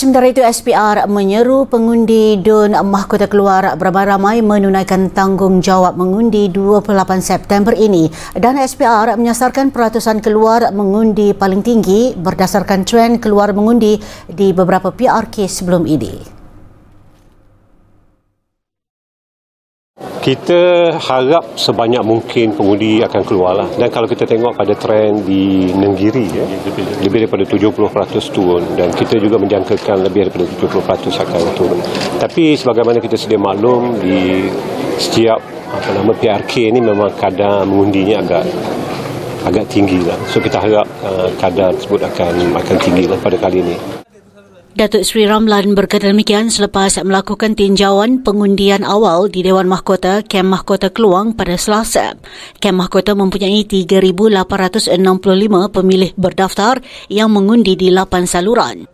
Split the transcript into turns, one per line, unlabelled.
Sementara itu, SPR menyeru pengundi DUN Mahkota Keluar beramai-ramai menunaikan tanggungjawab mengundi 28 September ini dan SPR menyasarkan peratusan keluar mengundi paling tinggi berdasarkan trend keluar mengundi di beberapa PRK sebelum ini.
Kita harap sebanyak mungkin pengundi akan keluar lah. Dan kalau kita tengok pada trend di Nenggiri, ya, lebih daripada 70% turun. Dan kita juga menjangkakan lebih daripada 70% akan turun. Tapi sebagaimana kita sedia maklum, di setiap apa nama PRK ini memang kadar mengundinya agak agak tinggi lah. So kita harap uh, kadar tersebut akan akan tinggi lah pada kali ini.
Datuk Sri Ramlan berkata demikian selepas melakukan tinjauan pengundian awal di Dewan Mahkota Kem Mahkota Keluang pada Selasa. Kem Mahkota mempunyai 3,865 pemilih berdaftar yang mengundi di 8 saluran.